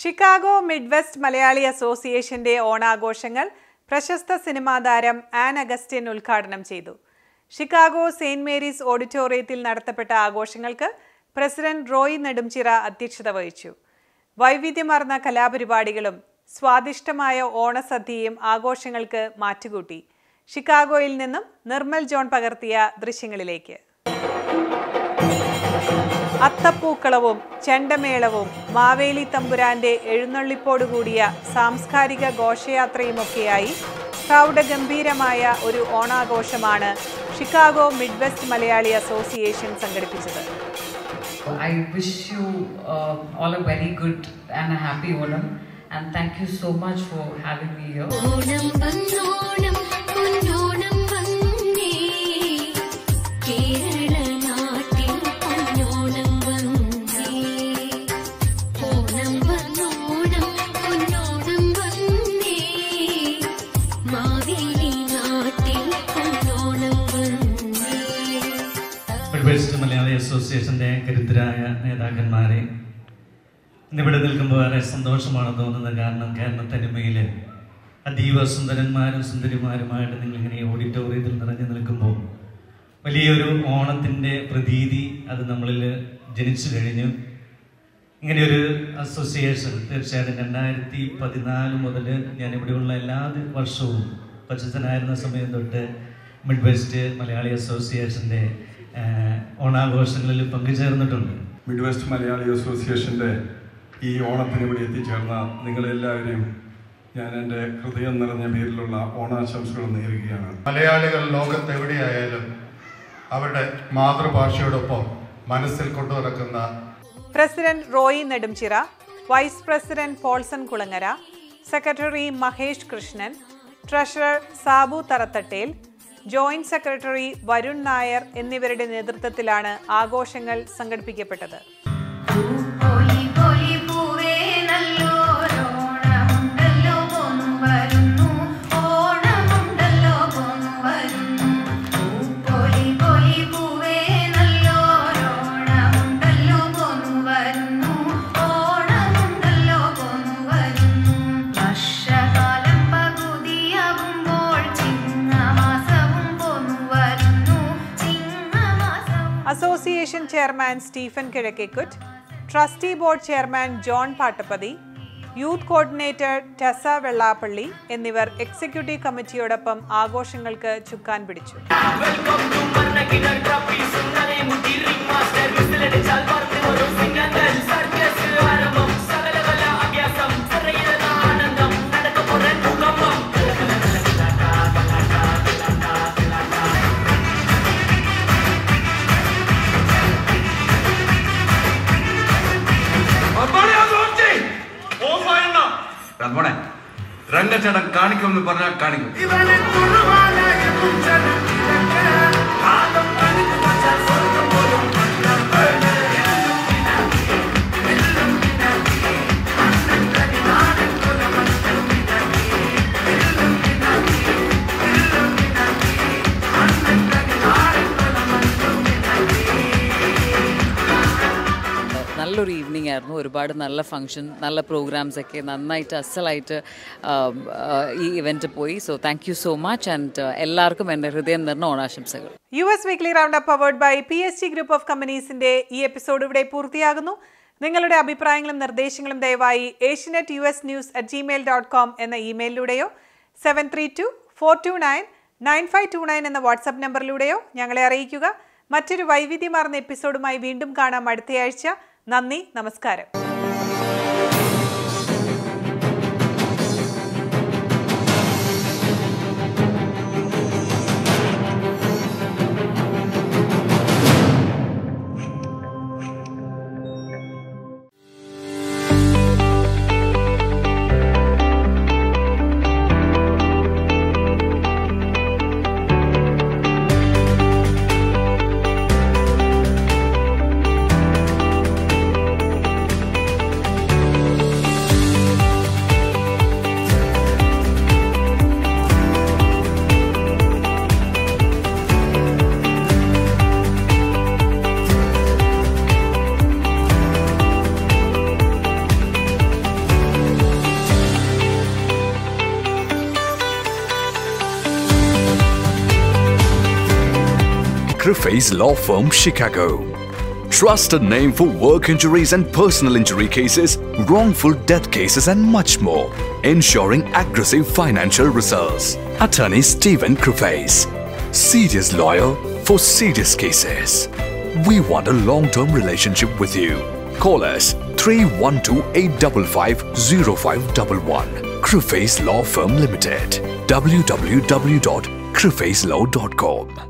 Chicago Midwest Malayali അസോസിയേഷന്റെ ഓണാഘോഷങ്ങൾ പ്രശസ്ത cinema താരം ആൻ അഗസ്റ്റിൻ ഉദ്ഘാടനം ചെയ്തു. ഷിക്കാഗോ സെയിന്റ് മേരീസ് ഓഡിറ്റോറിയത്തിൽ നടത്തപ്പെട്ട ആഘോഷങ്ങൾക്ക് പ്രസിഡന്റ് റോയ് നെടുംചിറ അധ്യക്ഷത വഹിച്ചു. വൈവിധ്യമാർന്ന കലാപരിപാടികളും സ്വാദിഷ്ടമായ ഓണസദ്യയും ആഘോഷങ്ങൾക്ക് മാറ്റുകൂട്ടി. ഷിക്കാഗോയിൽ നിന്നും നിർമ്മൽ ജോൺ പകർത്തിയ ദൃശ്യങ്ങളിലേക്ക്. അത്തപ്പൂക്കളവും ചെണ്ടമേളവും മാവേലി തമ്പുരാന്റെ എഴുന്നള്ളിപ്പോടുകൂടിയ സാംസ്കാരിക ഘോഷയാത്രയുമൊക്കെയായി പ്രൗഢഗംഭീരമായ ഒരു ഓണാഘോഷമാണ് Chicago mid west Malayali association സംഘടിപ്പിച്ചത് I wish you uh, all a very good and a happy Onam and thank you so much for having me here. അസോസിയേഷന്റെ കരുത്തരായ നേതാക്കന്മാരെ ഇന്നിവിടെ നിൽക്കുമ്പോൾ വളരെ സന്തോഷമാണ് തോന്നുന്നത് കാരണം കേരളത്തനിമയിൽ അതീവ സുന്ദരന്മാരും സുന്ദരിമാരുമായിട്ട് നിങ്ങളിങ്ങനെ ഓഡിറ്റോറിയത്തിൽ നിറഞ്ഞു നിൽക്കുമ്പോൾ വലിയൊരു ഓണത്തിന്റെ പ്രതീതി അത് നമ്മളിൽ ജനിച്ചു കഴിഞ്ഞു. ഇങ്ങനെയൊരു അസോസിയേഷൻ തീർച്ചയായിട്ടും രണ്ടായിരത്തി പതിനാല് മുതൽ ഞാൻ ഇവിടെയുള്ള എല്ലാ വർഷവും കൊച്ചനായിരുന്ന സമയം തൊട്ട് മിഡ് വെസ്റ്റ് മലയാളി അസോസിയേഷന്റെ ഓണാഘോഷങ്ങളിൽ പങ്കുചേർന്നിട്ടുണ്ട്. മിഡ് വെസ്റ്റ് മലയാളി അസോസിയേഷന്റെ ഈ ഓണത്തിന് ഇവിടെ എത്തിച്ചേർന്ന നിങ്ങളെല്ലാവരെയും ഞാൻ എന്റെ ഹൃദയം നിറഞ്ഞ പേരിലുള്ള ഓണാശംസകൾ നേരുകയാണ്. മലയാളികൾ ലോകത്തെവിടെയായാലും അവരുടെ മാതൃഭാഷയോടൊപ്പം മനസ്സിൽ കൊണ്ടുനടക്കുന്ന president Roy Nedumchira vice president Polson Kulangara secretary Mahesh Krishnan treasurer Sabu Tharathattel joint secretary Varun Nair എന്നിവരുടെ നേതൃത്വത്തിലാണ് ആഘോഷങ്ങൾ സംഘടിപ്പിക്കപ്പെട്ടത്. Association chairman Stephen Kizhakkekuttu trustee board chairman John Pattappathi youth coordinator Tessa Vellappally എന്നിവർ എക്സിക്യൂട്ടീവ് കമ്മിറ്റിയോടൊപ്പം ആഘോഷങ്ങൾക്ക് ചുക്കാൻ പിടിച്ചു. മോനെ രംഗച്ചടം കാണിക്കുമെന്ന് പറഞ്ഞാൽ കാണിക്കും. ആയിരുന്നു ഒരുപാട് നല്ല ഫംഗ്ഷൻ നല്ല പ്രോഗ്രാംസ് ഒക്കെ നന്നായിട്ട് അസലായിട്ട് ഈ ഇവന്റ് പോയി. So thank you so much and എല്ലാവർക്കും എന്റെ ഹൃദയം നിറഞ്ഞ ഓണാശംസകൾ. U S weekly round up award by P S G group of കമ്പനീസിന്റെ ഈ എപ്പിസോഡ് ഇവിടെ പൂർത്തിയാകുന്നു. നിങ്ങളുടെ അഭിപ്രായങ്ങളും നിർദ്ദേശങ്ങളും ദയവായി Asianet U S news at Gmail dot com എന്ന ഇമെയിലിലൂടെയോ seven three two four two nine nine five two nine എന്ന WhatsApp നമ്പറിലൂടെയോ ഞങ്ങളെ അറിയിക്കുക. മറ്റൊരു വൈവിധ്യമാർന്ന എപ്പിസോഡുമായി വീണ്ടും കാണാം അടുത്തയാഴ്ച. നന്ദി നമസ്കാരം. Criffe's Law Firm, Chicago. Trusted name for work injuries and personal injury cases, wrongful death cases, and much more. Ensuring aggressive financial results. Attorney Stephen Criffes. Serious lawyer for serious cases. We want a long term relationship with you. Call us 312 855 0511. Criffes Law Firm Limited. www.criffeslaw.com.